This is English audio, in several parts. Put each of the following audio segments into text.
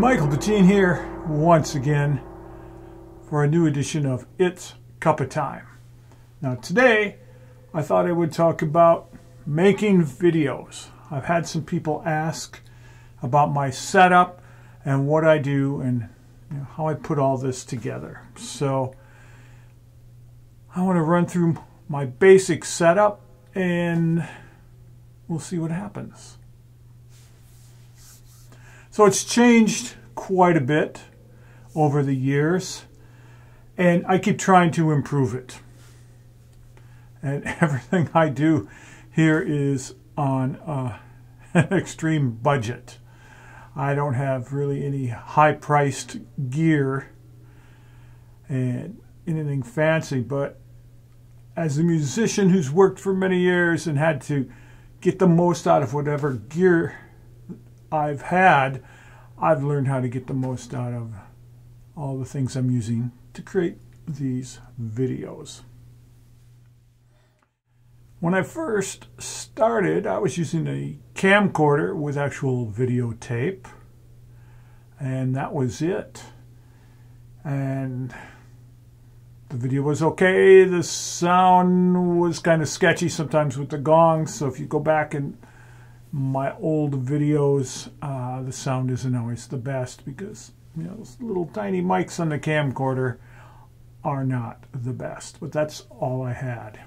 Michael Bettine here once again for a new edition of It's Cuppa Time. Now today I thought I would talk about making videos. I've had some people ask about my setup and what I do and you know, how I put all this together. So I want to run through my basic setup and we'll see what happens. So it's changed quite a bit over the years, and I keep trying to improve it. And everything I do here is on uh, an extreme budget. I don't have really any high priced gear and anything fancy, but as a musician who's worked for many years and had to get the most out of whatever gear I've had, I've learned how to get the most out of all the things I'm using to create these videos. When I first started, I was using a camcorder with actual videotape, and that was it. And the video was okay. The sound was kind of sketchy sometimes with the gongs, so if you go back and my old videos, uh, the sound isn't always the best because you know those little tiny mics on the camcorder are not the best. But that's all I had,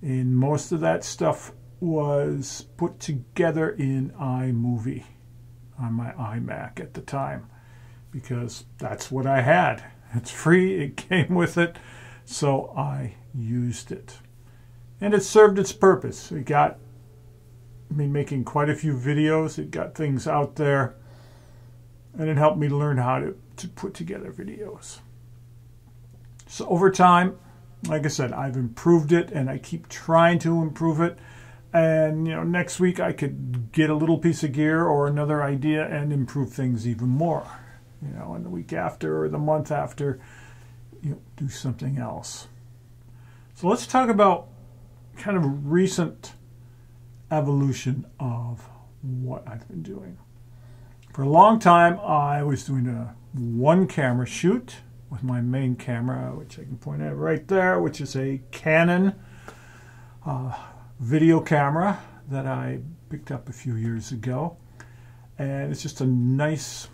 and most of that stuff was put together in iMovie on my iMac at the time because that's what I had. It's free. It came with it, so I used it, and it served its purpose. It got me making quite a few videos. It got things out there and it helped me learn how to, to put together videos. So over time, like I said, I've improved it and I keep trying to improve it. And you know, next week I could get a little piece of gear or another idea and improve things even more. You know, and the week after or the month after, you know, do something else. So let's talk about kind of recent evolution of what I've been doing. For a long time, I was doing a one camera shoot with my main camera, which I can point at right there, which is a Canon uh, video camera that I picked up a few years ago. And it's just a nice,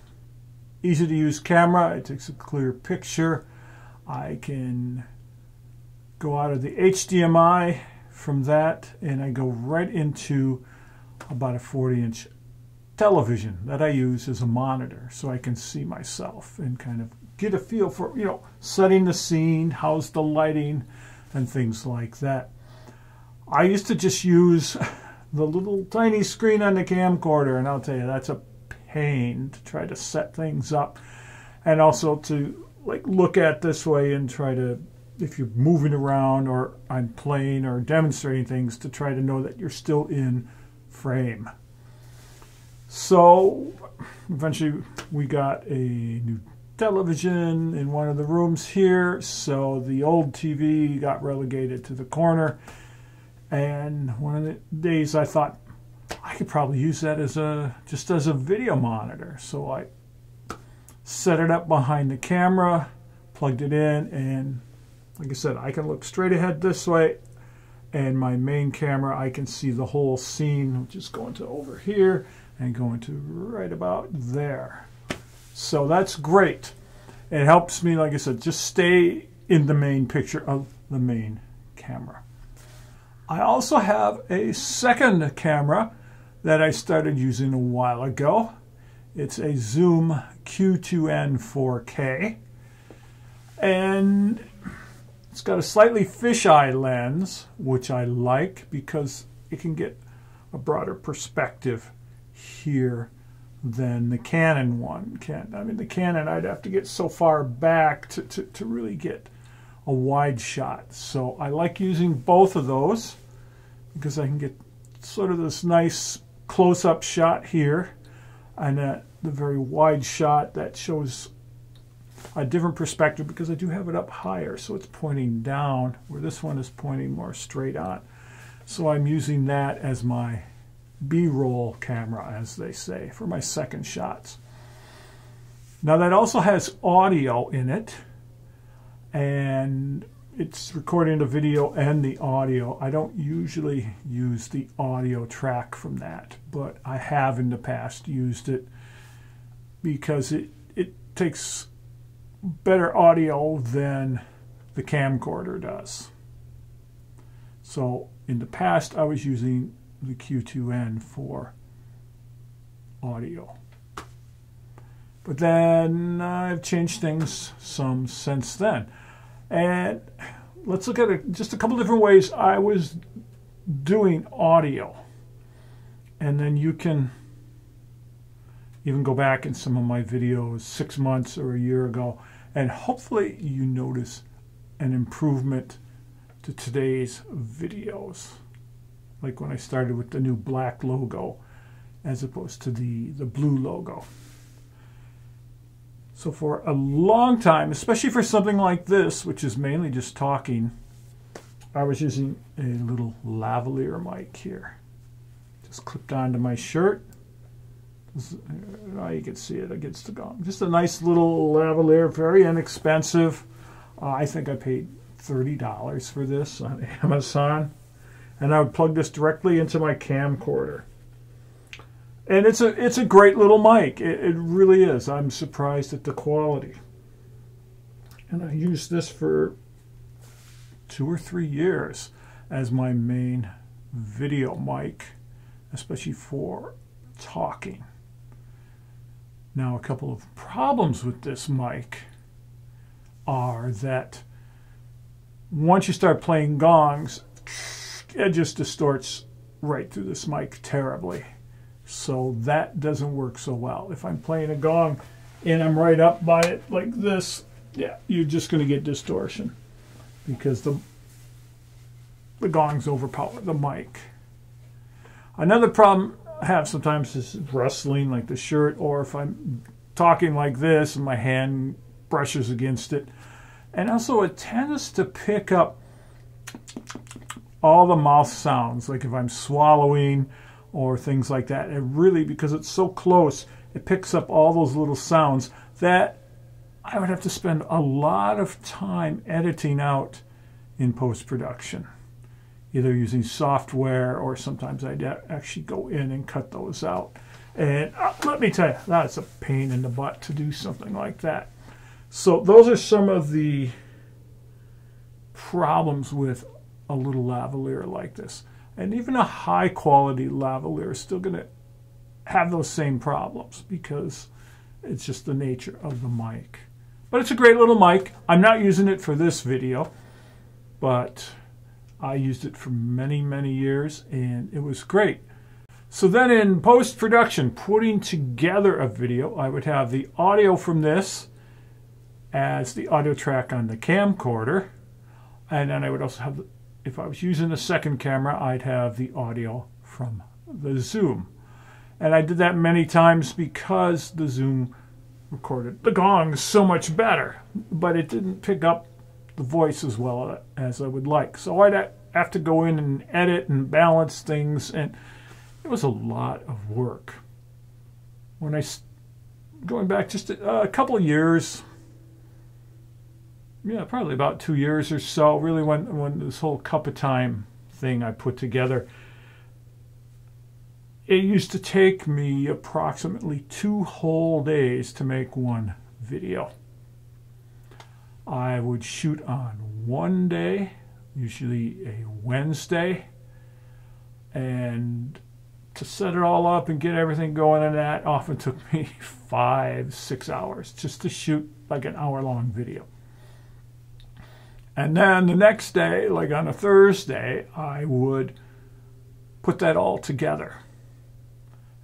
easy to use camera. It takes a clear picture. I can go out of the HDMI from that and I go right into about a 40 inch television that I use as a monitor so I can see myself and kind of get a feel for, you know, setting the scene, how's the lighting, and things like that. I used to just use the little tiny screen on the camcorder, and I'll tell you, that's a pain to try to set things up and also to like look at this way and try to if you're moving around or I'm playing or demonstrating things to try to know that you're still in frame. So eventually we got a new television in one of the rooms here. So the old TV got relegated to the corner. And one of the days I thought I could probably use that as a just as a video monitor. So I set it up behind the camera, plugged it in, and like I said, I can look straight ahead this way and my main camera, I can see the whole scene, which is going to over here and going to right about there. So that's great. It helps me, like I said, just stay in the main picture of the main camera. I also have a second camera that I started using a while ago. It's a Zoom Q2N 4K. And it's got a slightly fisheye lens, which I like because it can get a broader perspective here than the Canon one can. I mean, the Canon, I'd have to get so far back to, to, to really get a wide shot. So I like using both of those because I can get sort of this nice close-up shot here and uh, the very wide shot that shows a different perspective because I do have it up higher. So it's pointing down where this one is pointing more straight on. So I'm using that as my B-roll camera, as they say, for my second shots. Now that also has audio in it and it's recording the video and the audio. I don't usually use the audio track from that, but I have in the past used it because it, it takes better audio than the camcorder does. So in the past, I was using the Q2N for audio. But then I've changed things some since then. And let's look at it just a couple different ways I was doing audio. And then you can even go back in some of my videos six months or a year ago, and hopefully you notice an improvement to today's videos. Like when I started with the new black logo as opposed to the, the blue logo. So for a long time, especially for something like this, which is mainly just talking, I was using a little lavalier mic here. Just clipped onto my shirt. Now you can see it against the gong. Just a nice little lavalier, very inexpensive. Uh, I think I paid $30 for this on Amazon. And I would plug this directly into my camcorder and it's a it's a great little mic. It, it, really is. I'm surprised at the quality. And I used this for two or three years as my main video mic, especially for talking. Now, a couple of problems with this mic are that once you start playing gongs, it just distorts right through this mic terribly. So that doesn't work so well. If I'm playing a gong and I'm right up by it like this, yeah, you're just going to get distortion because the the gongs overpower the mic. Another problem have sometimes is rustling like the shirt or if I'm talking like this and my hand brushes against it. And also it tends to pick up all the mouth sounds, like if I'm swallowing or things like that. It really, because it's so close, it picks up all those little sounds that I would have to spend a lot of time editing out in post-production, either using software or sometimes I'd actually go in and cut those out. And uh, let me tell you, that's a pain in the butt to do something like that. So those are some of the problems with a little lavalier like this. And even a high quality lavalier is still going to have those same problems because it's just the nature of the mic. But it's a great little mic. I'm not using it for this video, but I used it for many, many years and it was great. So then in post-production, putting together a video, I would have the audio from this as the audio track on the camcorder. And then I would also have if I was using the second camera, I'd have the audio from the Zoom. And I did that many times because the Zoom recorded the gong so much better, but it didn't pick up the voice as well uh, as I would like. So I'd have to go in and edit and balance things, and it was a lot of work. When I, going back just a, uh, a couple of years, yeah, probably about two years or so. Really, when when this whole cuppa time thing I put together, it used to take me approximately two whole days to make one video. I would shoot on one day, usually a Wednesday, and to set it all up and get everything going and that often took me five, six hours just to shoot like an hour long video. And then the next day, like on a Thursday, I would put that all together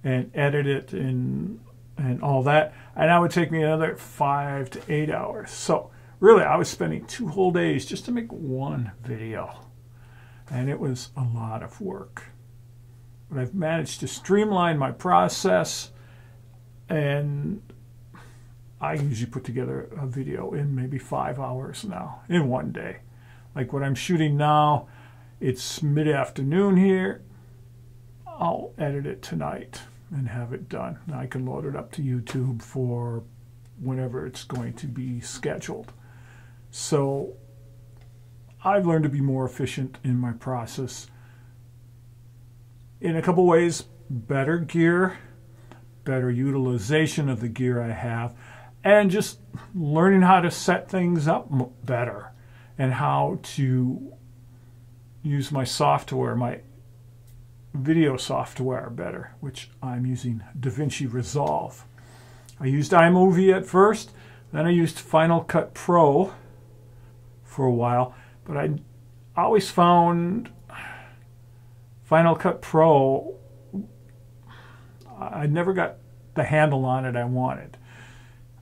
and edit it and and all that. And that would take me another five to eight hours. So really, I was spending two whole days just to make one video. And it was a lot of work. But I've managed to streamline my process and I usually put together a video in maybe five hours now, in one day. Like what I'm shooting now, it's mid-afternoon here. I'll edit it tonight and have it done. Now I can load it up to YouTube for whenever it's going to be scheduled. So I've learned to be more efficient in my process in a couple ways better gear, better utilization of the gear I have, and just learning how to set things up better and how to use my software, my video software better, which I'm using DaVinci Resolve. I used iMovie at first, then I used Final Cut Pro for a while, but I always found Final Cut Pro, I never got the handle on it I wanted.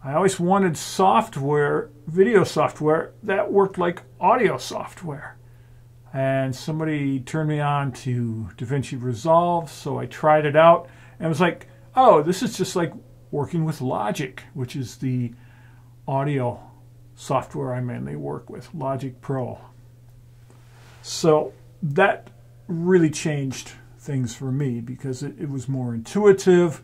I always wanted software, video software, that worked like audio software. And somebody turned me on to DaVinci Resolve, so I tried it out and was like, oh, this is just like working with Logic, which is the audio software I mainly work with, Logic Pro. So that really changed things for me because it, it was more intuitive.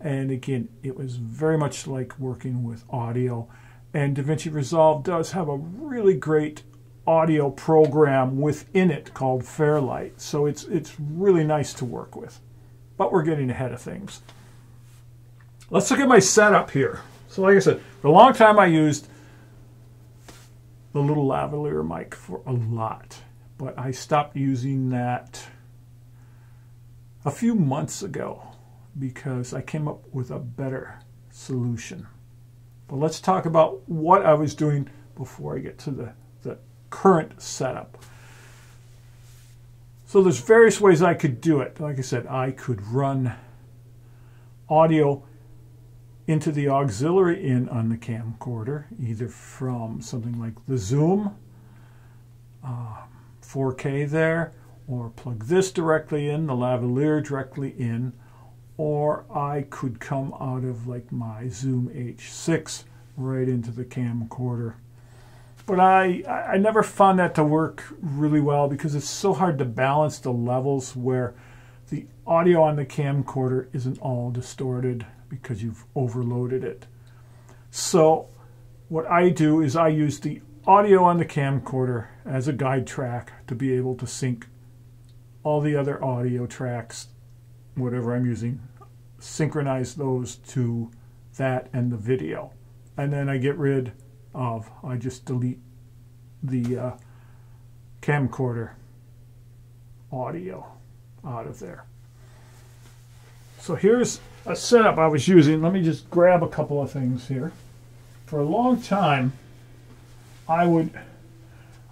And again, it was very much like working with audio. And DaVinci Resolve does have a really great audio program within it called Fairlight. So it's, it's really nice to work with. But we're getting ahead of things. Let's look at my setup here. So like I said, for a long time I used the little lavalier mic for a lot but I stopped using that a few months ago because I came up with a better solution. But let's talk about what I was doing before I get to the, the current setup. So there's various ways I could do it. Like I said, I could run audio into the auxiliary in on the camcorder, either from something like the Zoom, uh, 4K there, or plug this directly in, the lavalier directly in, or I could come out of like my Zoom H6 right into the camcorder. But I, I never found that to work really well because it's so hard to balance the levels where the audio on the camcorder isn't all distorted because you've overloaded it. So what I do is I use the audio on the camcorder as a guide track to be able to sync all the other audio tracks, whatever I'm using, synchronize those to that and the video. And then I get rid of, I just delete the uh, camcorder audio out of there. So here's a setup I was using. Let me just grab a couple of things here. For a long time, I would,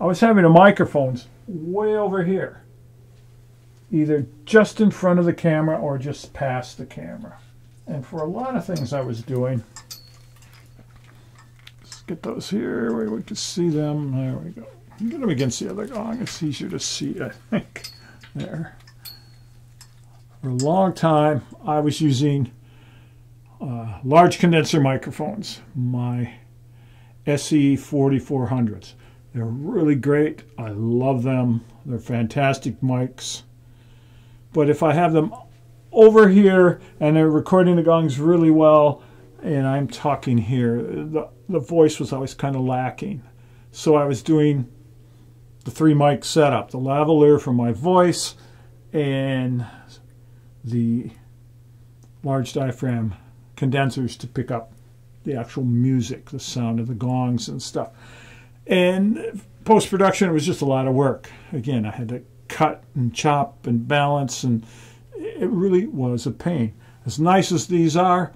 I was having the microphones way over here, either just in front of the camera or just past the camera. And for a lot of things I was doing, let's get those here where we can see them. There we go. Get them against the other gong. It's easier to see, I think. There. For a long time, I was using uh, large condenser microphones. My SE 4400s. They're really great. I love them. They're fantastic mics. But if I have them over here and they're recording the gongs really well and I'm talking here, the, the voice was always kind of lacking. So I was doing the three mic setup, the lavalier for my voice and the large diaphragm condensers to pick up the actual music, the sound of the gongs and stuff. And post production, it was just a lot of work. Again, I had to cut and chop and balance, and it really was a pain. As nice as these are,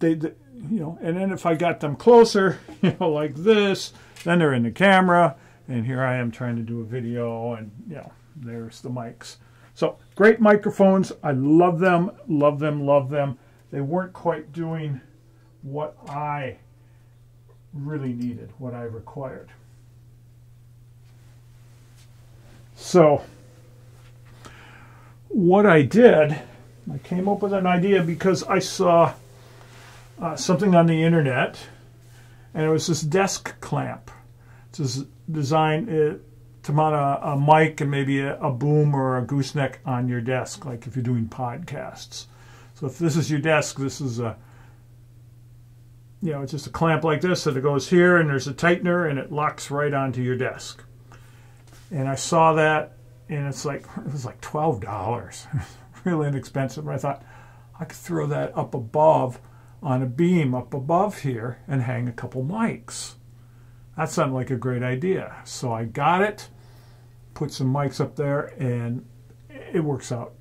they, they you know, and then if I got them closer, you know, like this, then they're in the camera, and here I am trying to do a video, and you know, there's the mics. So great microphones. I love them, love them, love them. They weren't quite doing what I really needed, what I required. So, what I did, I came up with an idea because I saw uh, something on the internet, and it was this desk clamp. It's designed uh, to mount a, a, mic and maybe a, a boom or a gooseneck on your desk, like if you're doing podcasts. So if this is your desk, this is a you know, it's just a clamp like this that it goes here and there's a tightener and it locks right onto your desk. And I saw that and it's like, it was like $12. really inexpensive. I thought I could throw that up above on a beam up above here and hang a couple mics. That sounded like a great idea. So I got it, put some mics up there, and it works out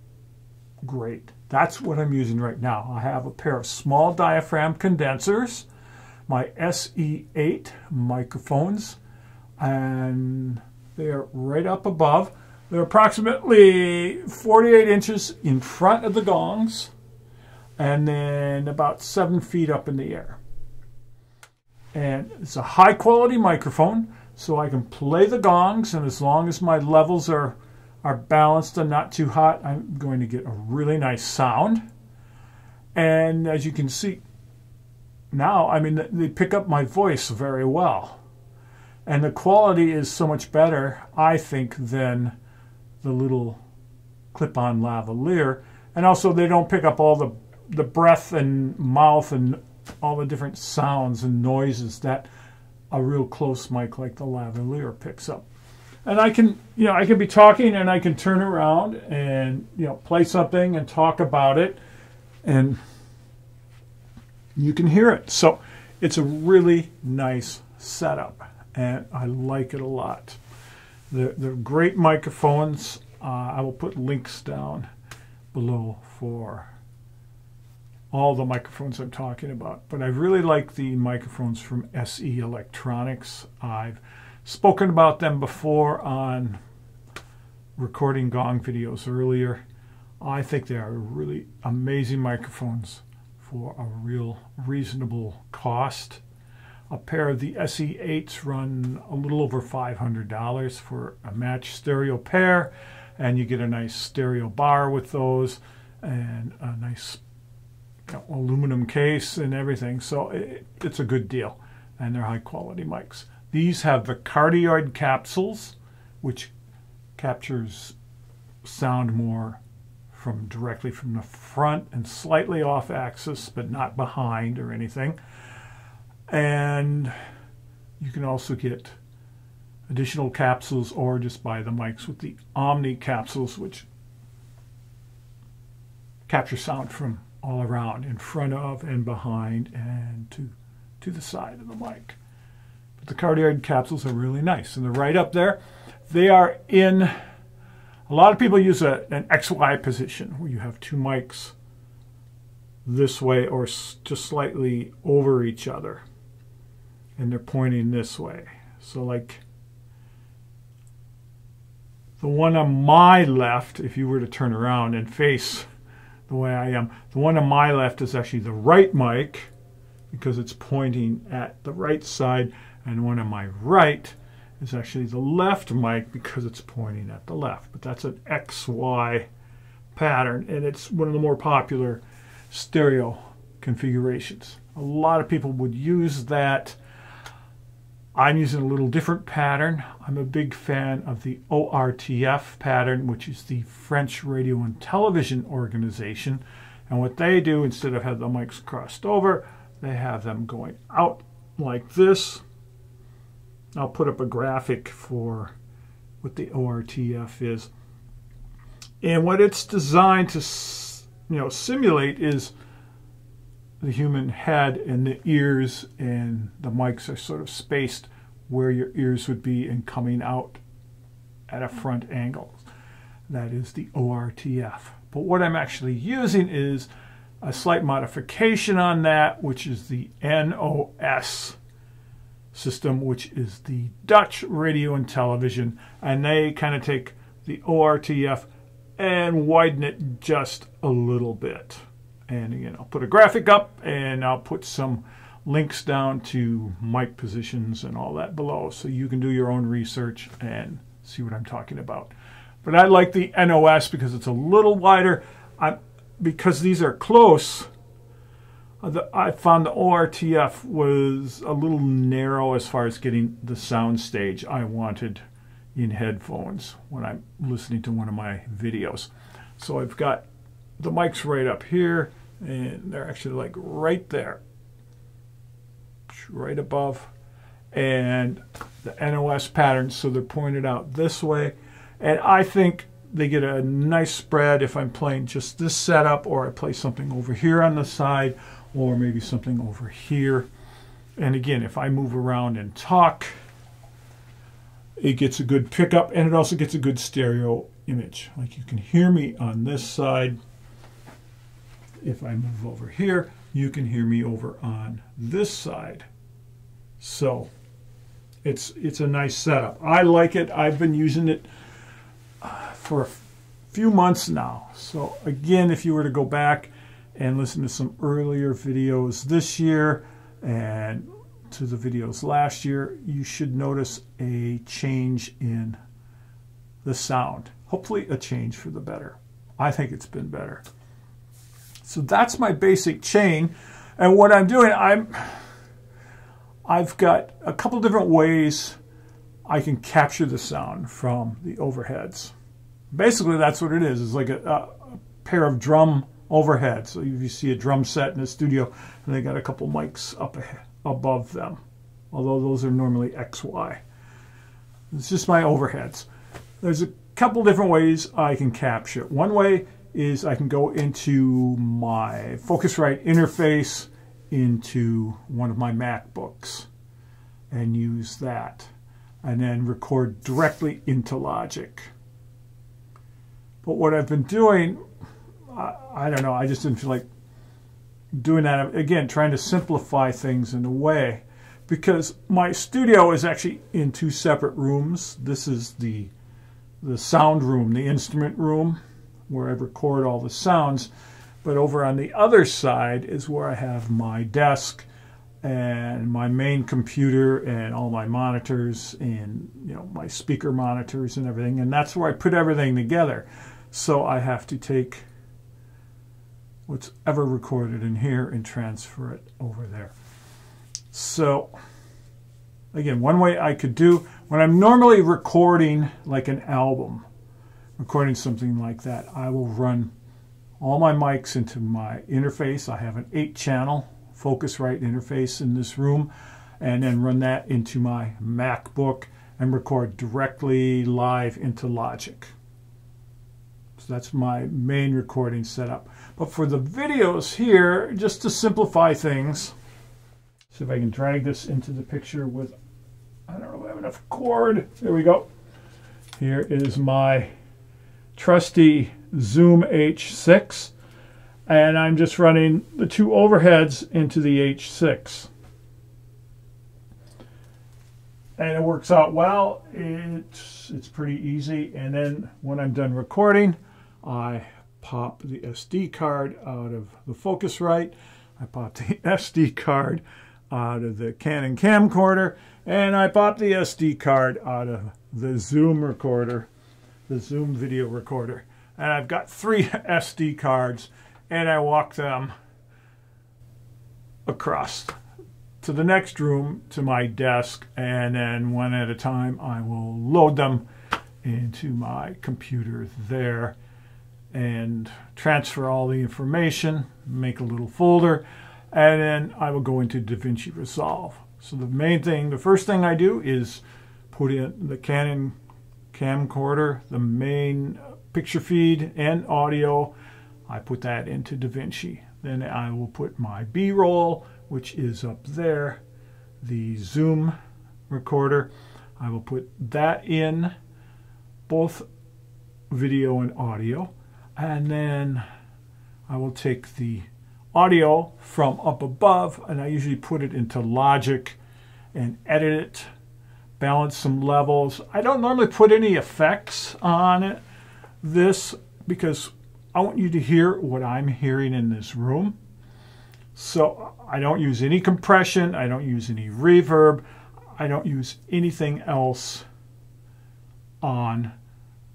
great. That's what I'm using right now. I have a pair of small diaphragm condensers, my SE8 microphones, and they're right up above. They're approximately 48 inches in front of the gongs and then about seven feet up in the air. And it's a high quality microphone, so I can play the gongs, and as long as my levels are, are balanced and not too hot, I'm going to get a really nice sound. And as you can see now, I mean, they pick up my voice very well. And the quality is so much better, I think, than the little clip-on lavalier, and also they don't pick up all the the breath and mouth and all the different sounds and noises that a real close mic like the lavalier picks up. And I can, you know, I can be talking and I can turn around and you know play something and talk about it, and you can hear it. So it's a really nice setup, and I like it a lot. They're, they're great microphones. Uh, I will put links down below for all the microphones I'm talking about. But I really like the microphones from SE Electronics. I've spoken about them before on recording gong videos earlier. I think they are really amazing microphones for a real reasonable cost. A pair of the SE8s run a little over $500 for a matched stereo pair, and you get a nice stereo bar with those and a nice you know, aluminum case and everything. So it, it's a good deal, and they're high quality mics. These have the cardioid capsules, which captures sound more from directly from the front and slightly off axis, but not behind or anything. And you can also get additional capsules or just buy the mics with the Omni capsules, which capture sound from all around, in front of and behind and to, to the side of the mic. But the cardioid capsules are really nice, and they're right up there. They are in, a lot of people use a, an XY position where you have two mics this way or just slightly over each other and they're pointing this way. So like the one on my left, if you were to turn around and face the way I am, the one on my left is actually the right mic because it's pointing at the right side, and one on my right is actually the left mic because it's pointing at the left. But that's an XY pattern, and it's one of the more popular stereo configurations. A lot of people would use that I'm using a little different pattern. I'm a big fan of the ORTF pattern, which is the French Radio and Television Organization. And what they do, instead of have the mics crossed over, they have them going out like this. I'll put up a graphic for what the ORTF is. And what it's designed to you know simulate is the human head and the ears and the mics are sort of spaced where your ears would be and coming out at a front angle. That is the ORTF. But what I'm actually using is a slight modification on that, which is the NOS system, which is the Dutch radio and television. And they kind of take the ORTF and widen it just a little bit and again I'll put a graphic up and I'll put some links down to mic positions and all that below so you can do your own research and see what I'm talking about. But I like the NOS because it's a little wider. I, because these are close, uh, the, I found the ORTF was a little narrow as far as getting the sound stage I wanted in headphones when I'm listening to one of my videos. So I've got the mics right up here and they're actually like right there. Right above. And the NOS patterns so they're pointed out this way. And I think they get a nice spread if I'm playing just this setup or I play something over here on the side or maybe something over here. And again if I move around and talk it gets a good pickup and it also gets a good stereo image. Like you can hear me on this side if I move over here you can hear me over on this side so it's it's a nice setup I like it I've been using it uh, for a few months now. So again, if you were to go back and listen to some earlier videos this year and to the videos last year, you should notice a change in the sound. Hopefully a change for the better. I think it's been better. So that's my basic chain. And what I'm doing, I'm I've got a couple different ways I can capture the sound from the overheads. Basically, that's what it is. It's like a, a pair of drum overheads. So if you see a drum set in a studio, and they got a couple mics up above them, although those are normally XY. It's just my overheads. There's a couple different ways I can capture it. One way is I can go into my Focusrite interface into one of my MacBooks and use that and then record directly into Logic. But what I've been doing, I, I don't know, I just didn't feel like doing that. Again, trying to simplify things in a way because my studio is actually in two separate rooms. This is the the sound room, the instrument room, where I record all the sounds. But over on the other side is where I have my desk and my main computer and all my monitors and you know my speaker monitors and everything and that's where I put everything together so I have to take what's ever recorded in here and transfer it over there so again one way I could do when I'm normally recording like an album recording something like that I will run all my mics into my interface I have an eight channel Focusrite interface in this room and then run that into my MacBook and record directly live into Logic. So that's my main recording setup. But for the videos here, just to simplify things, see if I can drag this into the picture with, I don't know if I have enough cord. There we go. Here is my trusty Zoom H6 and I'm just running the two overheads into the H6. And it works out well. It's, it's pretty easy. And then when I'm done recording, I pop the SD card out of the Focusrite. I pop the SD card out of the Canon camcorder. And I pop the SD card out of the Zoom recorder, the Zoom video recorder. And I've got three SD cards and I walk them across to the next room to my desk and then one at a time I will load them into my computer there and transfer all the information, make a little folder, and then I will go into DaVinci Resolve. So the main thing, the first thing I do is put in the Canon camcorder, the main picture feed and audio, I put that into DaVinci. Then I will put my B-roll, which is up there, the Zoom recorder. I will put that in both video and audio. And then I will take the audio from up above and I usually put it into Logic and edit it, balance some levels. I don't normally put any effects on it, this because I want you to hear what I'm hearing in this room. So I don't use any compression. I don't use any reverb. I don't use anything else on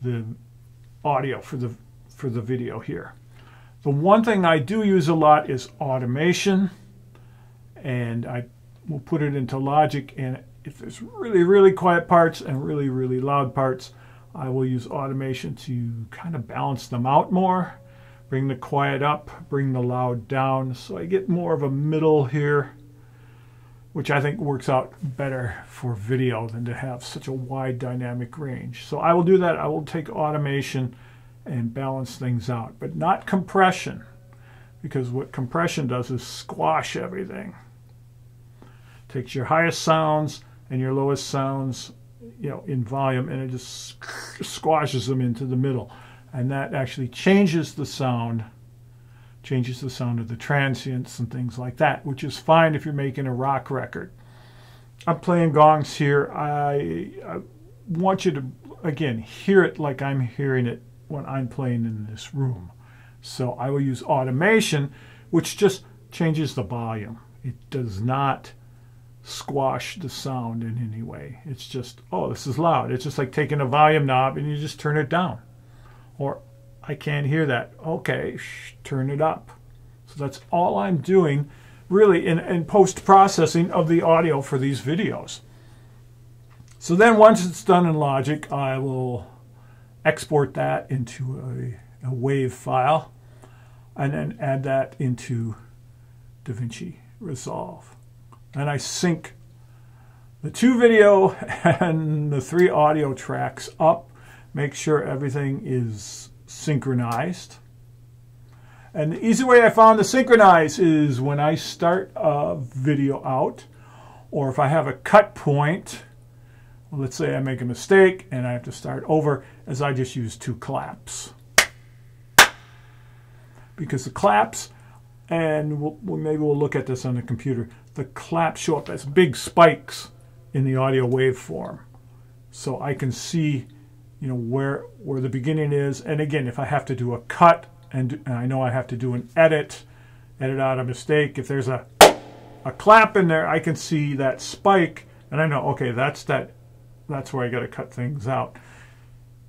the audio for the for the video here. The one thing I do use a lot is automation and I will put it into Logic and if there's really really quiet parts and really really loud parts I will use automation to kind of balance them out more. Bring the quiet up, bring the loud down, so I get more of a middle here. which I think works out better for video than to have such a wide dynamic range. So I will do that. I will take automation and balance things out, but not compression, because what compression does is squash everything. Takes your highest sounds and your lowest sounds, you know, in volume, and it just squashes them into the middle, and that actually changes the sound changes the sound of the transients and things like that, which is fine if you're making a rock record. I'm playing gongs here. I, I, want you to, again, hear it like I'm hearing it when I'm playing in this room. So I will use automation, which just changes the volume. It does not squash the sound in any way. It's just, oh, this is loud. It's just like taking a volume knob and you just turn it down. Or I can't hear that. Okay, shh, turn it up. So that's all I'm doing really in, in post-processing of the audio for these videos. So then once it's done in Logic, I will export that into a, a WAV file and then add that into DaVinci Resolve. And I sync the two video and the three audio tracks up, make sure everything is synchronized. And the easy way I found to synchronize is when I start a video out, or if I have a cut point, let's say I make a mistake and I have to start over, as I just use two claps. Because the claps, and we'll, maybe we'll look at this on the computer, the claps show up as big spikes in the audio waveform. So I can see you know where where the beginning is. And again if I have to do a cut and, and I know I have to do an edit edit out a mistake if there's a a clap in there I can see that spike. And I know okay that's that that's where I got to cut things out.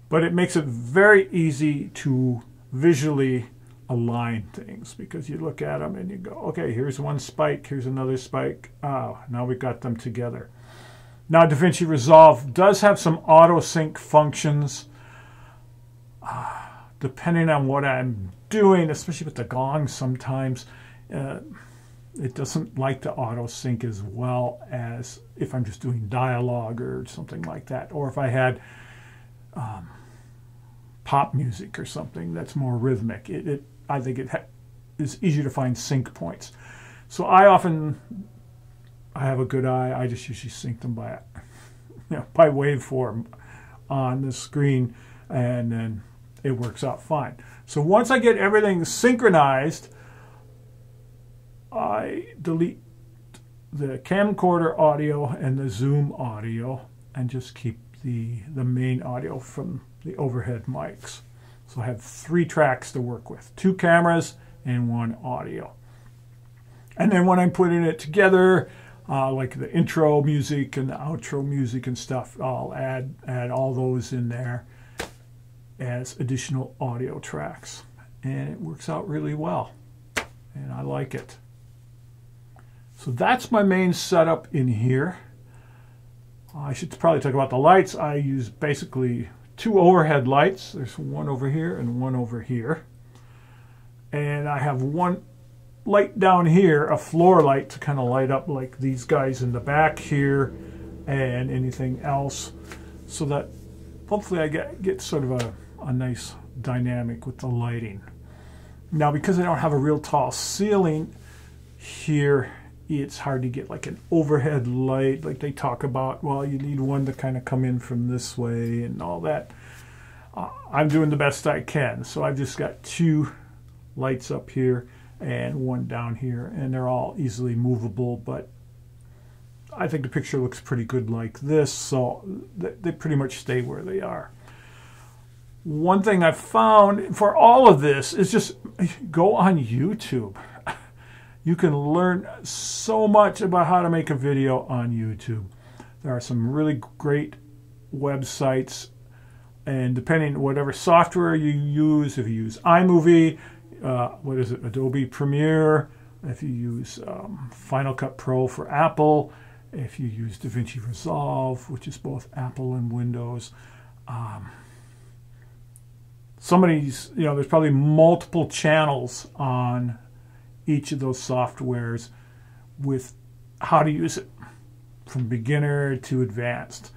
But it makes it very easy to visually align things because you look at them and you go okay here's one spike here's another spike oh now we've got them together now, DaVinci Resolve does have some auto sync functions. Uh, depending on what I'm doing, especially with the gong sometimes, uh, it doesn't like to auto sync as well as if I'm just doing dialogue or something like that. Or if I had um, pop music or something that's more rhythmic. It, it I think it is easier to find sync points. So I often I have a good eye. I just usually sync them by, you know, by waveform on the screen, and then it works out fine. So once I get everything synchronized, I delete the camcorder audio and the zoom audio and just keep the, the main audio from the overhead mics. So I have three tracks to work with, two cameras and one audio. And then when I'm putting it together, uh, like the intro music and the outro music and stuff. I'll add add all those in there as additional audio tracks, and it works out really well, and I like it. So that's my main setup in here. I should probably talk about the lights. I use basically two overhead lights. There's one over here and one over here. And I have one light down here, a floor light to kind of light up like these guys in the back here and anything else so that hopefully I get, get sort of a, a nice dynamic with the lighting. Now because I don't have a real tall ceiling here, it's hard to get like an overhead light like they talk about. Well, you need one to kind of come in from this way and all that. Uh, I'm doing the best I can. So I've just got two lights up here and one down here and they're all easily movable but I think the picture looks pretty good like this so they pretty much stay where they are. One thing I've found for all of this is just go on YouTube. You can learn so much about how to make a video on YouTube. There are some really great websites and depending on whatever software you use, if you use iMovie, uh, what is it, Adobe Premiere, if you use um, Final Cut Pro for Apple, if you use DaVinci Resolve, which is both Apple and Windows. Um, somebody's, you know, there's probably multiple channels on each of those softwares with how to use it. from beginner to advanced.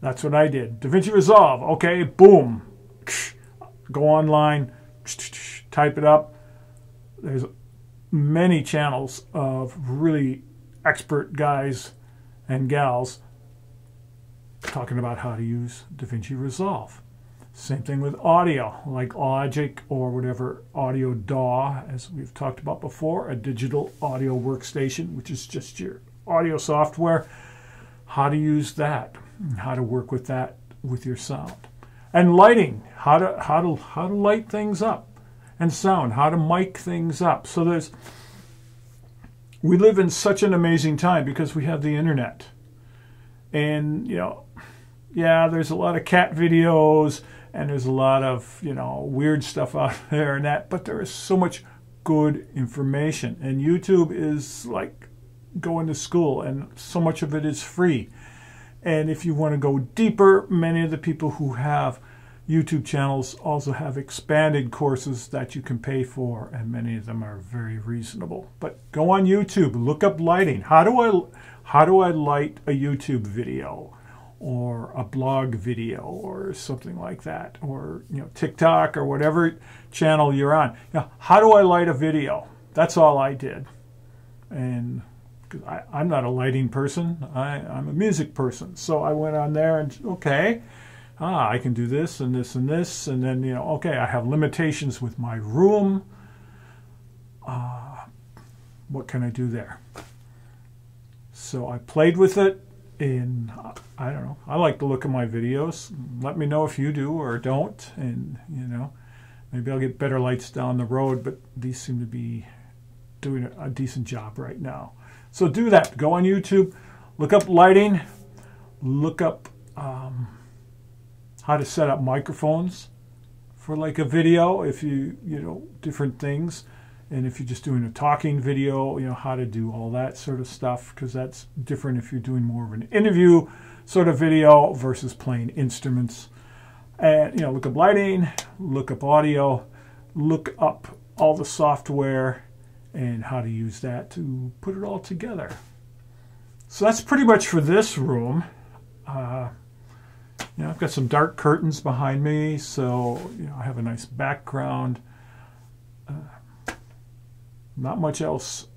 That's what I did. DaVinci Resolve, okay, boom. Go online, type it up. There's many channels of really expert guys and gals talking about how to use DaVinci Resolve. Same thing with audio, like Logic or whatever Audio DAW, as we've talked about before, a digital audio workstation, which is just your audio software. How to use that, how to work with that with your sound, and lighting, how to how to how to light things up, and sound, how to mic things up. So there's we live in such an amazing time because we have the internet, and you know, yeah, there's a lot of cat videos and there's a lot of you know weird stuff out there and that but there is so much good information. And youtube is like going to school and so much of it is free. And if you want to go deeper many of the people who have youtube channels also have expanded courses that you can pay for and many of them are very reasonable. But go on youtube look up lighting. How do i how do i light a youtube video or a blog video or something like that, or you know TikTok or whatever channel you're on. Now, how do I light a video? That's all I did, and I, am not a lighting person. I, I'm a music person, so I went on there and okay, ah, I can do this and this and this, and then you know, okay, I have limitations with my room. Uh, what can I do there? So I played with it and I don't know. I like to look at my videos. Let me know if you do or don't, and you know, maybe I'll get better lights down the road. But these seem to be doing a decent job right now. So do that. Go on YouTube, look up lighting, look up um, how to set up microphones for like a video. If you you know different things and if you're just doing a talking video, you know, how to do all that sort of stuff, because that's different if you're doing more of an interview sort of video versus playing instruments. And, you know, look up lighting, look up audio, look up all the software and how to use that to put it all together. So that's pretty much for this room. Uh, you know, I've got some dark curtains behind me, so you know, I have a nice background not much else,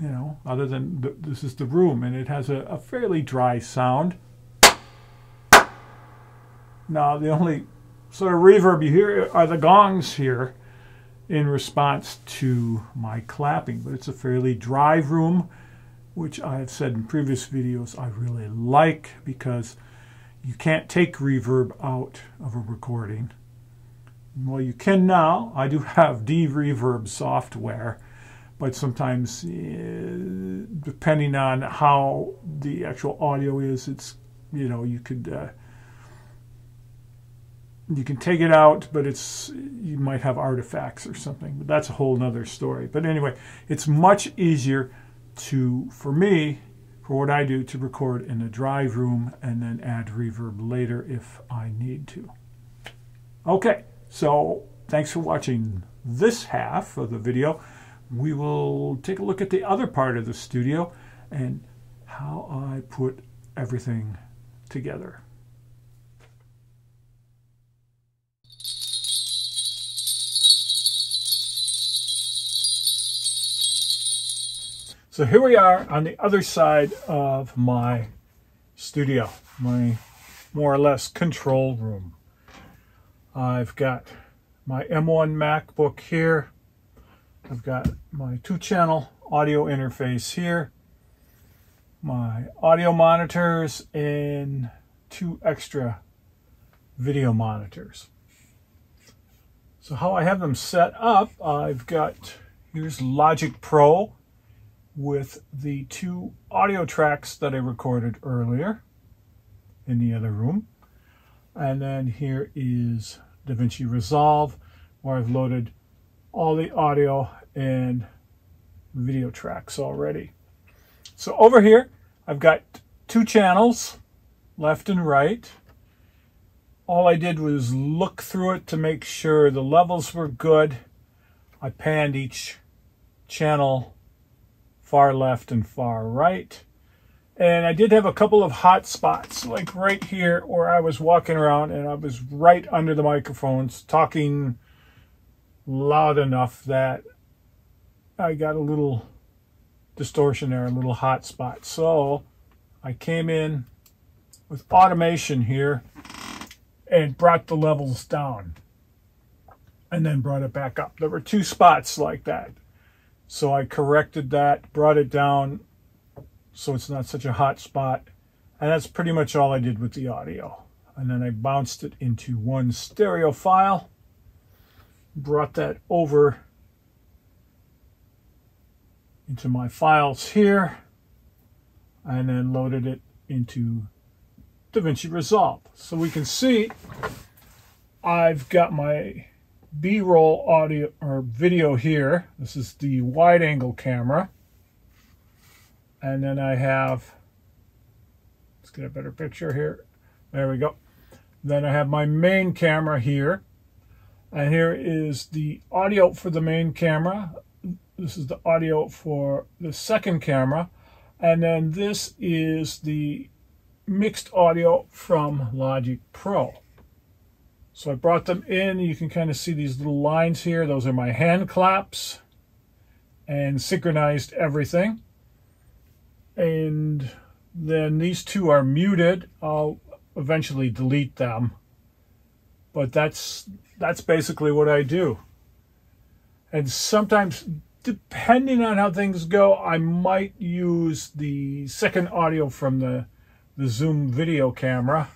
you know, other than th this is the room, and it has a, a fairly dry sound. Now, the only sort of reverb you hear are the gongs here in response to my clapping, but it's a fairly dry room, which I have said in previous videos I really like because you can't take reverb out of a recording. Well, you can now. I do have D-Reverb software but sometimes uh, depending on how the actual audio is it's you know you could uh, you can take it out but it's you might have artifacts or something but that's a whole nother story. But anyway it's much easier to for me for what I do to record in a drive room and then add reverb later if I need to. Okay so thanks for watching this half of the video we will take a look at the other part of the studio and how I put everything together. So here we are on the other side of my studio, my more or less control room. I've got my M1 MacBook here I've got my two channel audio interface here, my audio monitors, and two extra video monitors. So how I have them set up, I've got, here's Logic Pro with the two audio tracks that I recorded earlier in the other room. And then here is DaVinci Resolve, where I've loaded all the audio and video tracks already. So over here, I've got two channels, left and right. All I did was look through it to make sure the levels were good. I panned each channel far left and far right. And I did have a couple of hot spots, like right here where I was walking around and I was right under the microphones talking loud enough that I got a little distortion there, a little hot spot. So I came in with automation here and brought the levels down and then brought it back up. There were two spots like that. So I corrected that, brought it down so it's not such a hot spot. And that's pretty much all I did with the audio. And then I bounced it into one stereo file, brought that over into my files here, and then loaded it into DaVinci Resolve. So we can see I've got my B-roll audio or video here. This is the wide angle camera. And then I have, let's get a better picture here. There we go. Then I have my main camera here. And here is the audio for the main camera. This is the audio for the second camera. And then this is the mixed audio from Logic Pro. So I brought them in. You can kind of see these little lines here. Those are my hand claps and synchronized everything and then these two are muted. I'll eventually delete them. But that's that's basically what I do. And sometimes, depending on how things go, I might use the second audio from the, the Zoom video camera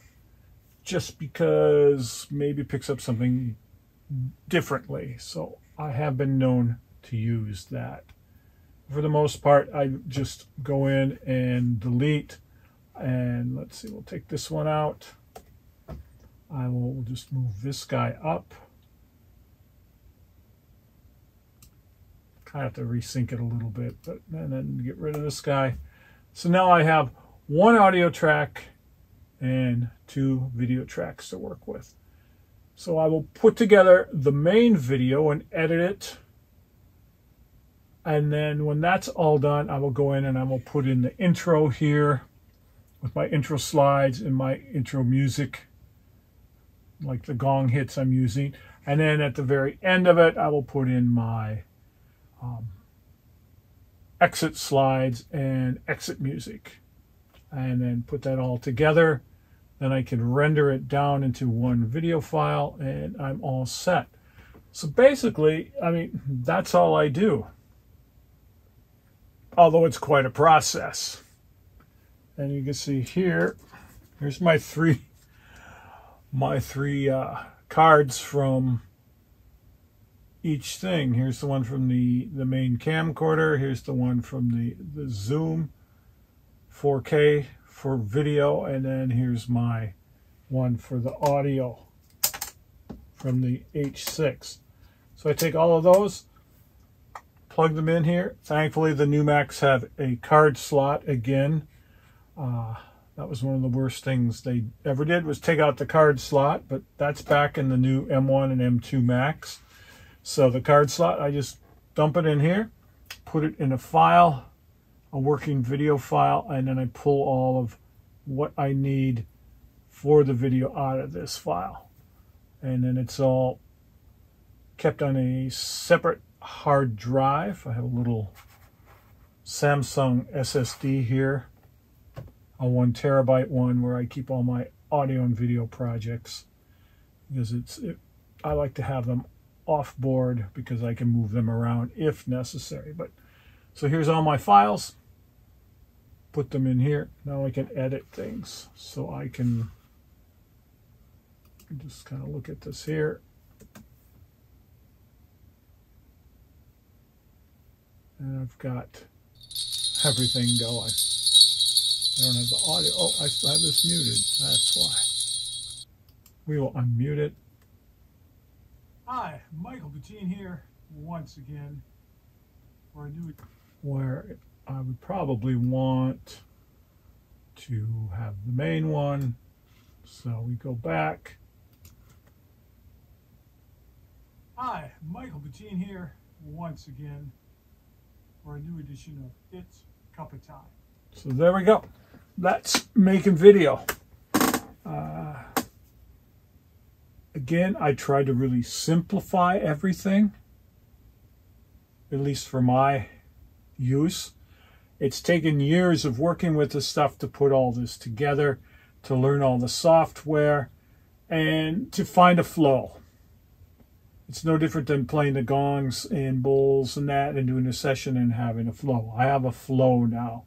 just because maybe picks up something differently. So I have been known to use that for the most part, I just go in and delete. And let's see, we'll take this one out. I will just move this guy up. Of have to resync it a little bit, but and then get rid of this guy. So now I have one audio track and two video tracks to work with. So I will put together the main video and edit it and then when that's all done, I will go in and I will put in the intro here with my intro slides and my intro music, like the gong hits I'm using. And then at the very end of it, I will put in my um, exit slides and exit music. And then put that all together. Then I can render it down into one video file and I'm all set. So basically, I mean, that's all I do although it's quite a process. And you can see here, here's my three, my three uh, cards from each thing. Here's the one from the, the main camcorder. Here's the one from the, the Zoom 4K for video. And then here's my one for the audio from the H6. So I take all of those, plug them in here. Thankfully, the new Macs have a card slot again. Uh, that was one of the worst things they ever did was take out the card slot, but that's back in the new M1 and M2 Max. So the card slot, I just dump it in here, put it in a file, a working video file, and then I pull all of what I need for the video out of this file. And then it's all kept on a separate hard drive. I have a little Samsung SSD here, a one terabyte one where I keep all my audio and video projects because it's it, I like to have them off board because I can move them around if necessary. But so here's all my files. Put them in here. Now I can edit things. So I can just kind of look at this here. and I've got everything going. I don't have the audio. Oh, I still have this muted. That's why. We will unmute it. Hi, Michael Bettine here once again. Where I do where I would probably want to have the main one. So we go back. Hi, Michael Bettine here once again for a new edition of It's Cuppa Time. So there we go. That's making video. Uh, again, I tried to really simplify everything, at least for my use. It's taken years of working with the stuff to put all this together, to learn all the software, and to find a flow. It's no different than playing the gongs and bowls and that and doing a session and having a flow. I have a flow now.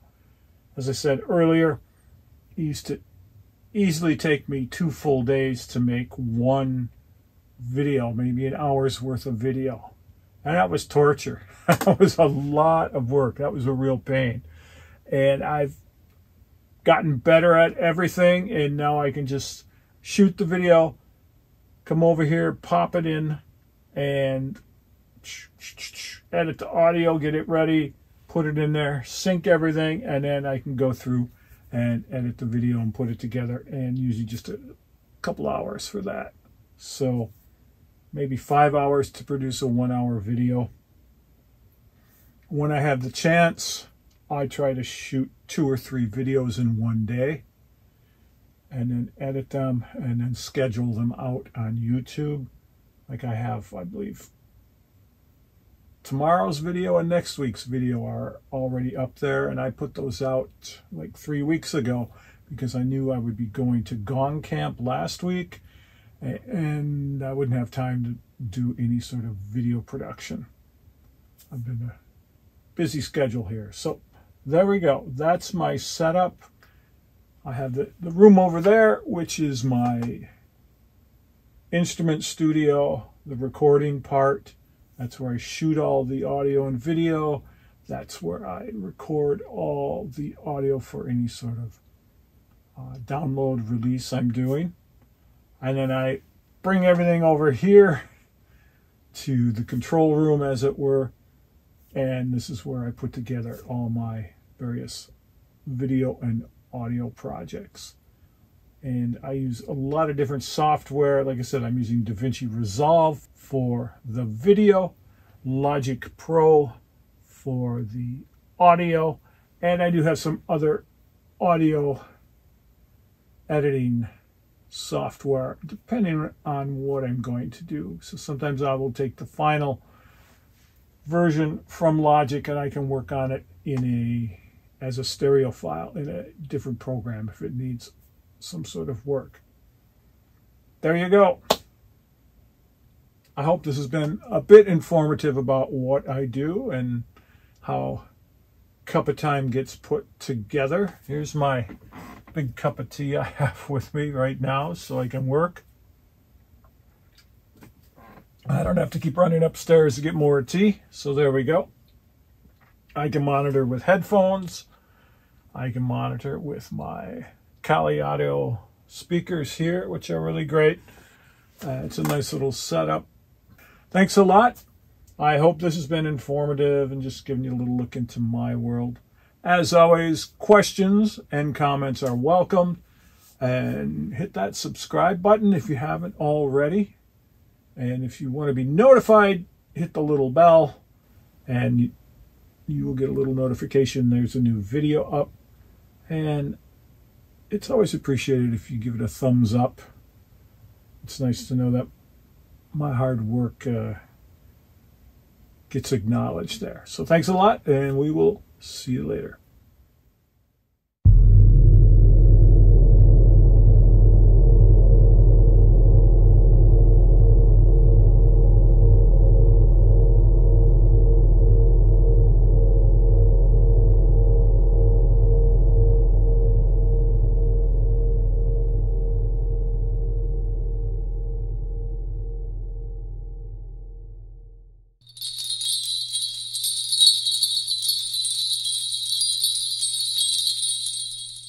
As I said earlier, it used to easily take me two full days to make one video, maybe an hour's worth of video. And that was torture. that was a lot of work. That was a real pain. And I've gotten better at everything, and now I can just shoot the video, come over here, pop it in, and edit the audio, get it ready, put it in there, sync everything, and then I can go through and edit the video and put it together and usually just a couple hours for that. So maybe five hours to produce a one hour video. When I have the chance, I try to shoot two or three videos in one day and then edit them and then schedule them out on YouTube. Like I have, I believe, tomorrow's video and next week's video are already up there and I put those out like three weeks ago because I knew I would be going to Gong Camp last week and I wouldn't have time to do any sort of video production. I've been a busy schedule here. So there we go. That's my setup. I have the, the room over there, which is my instrument studio, the recording part. That's where I shoot all the audio and video. That's where I record all the audio for any sort of uh, download release I'm doing. And then I bring everything over here to the control room, as it were. And this is where I put together all my various video and audio projects. And I use a lot of different software. Like I said, I'm using DaVinci Resolve for the video, Logic Pro for the audio, and I do have some other audio editing software depending on what I'm going to do. So sometimes I will take the final version from Logic and I can work on it in a as a stereo file in a different program if it needs some sort of work. There you go. I hope this has been a bit informative about what I do and how Cuppa Time gets put together. Here's my big cup of tea I have with me right now so I can work. I don't have to keep running upstairs to get more tea, so there we go. I can monitor with headphones. I can monitor with my Kali Audio speakers here, which are really great. Uh, it's a nice little setup. Thanks a lot. I hope this has been informative and just giving you a little look into my world. As always, questions and comments are welcome. And hit that subscribe button if you haven't already. And if you want to be notified, hit the little bell and you will get a little notification there's a new video up. And it's always appreciated if you give it a thumbs up. It's nice to know that my hard work uh, gets acknowledged there. So thanks a lot, and we will see you later.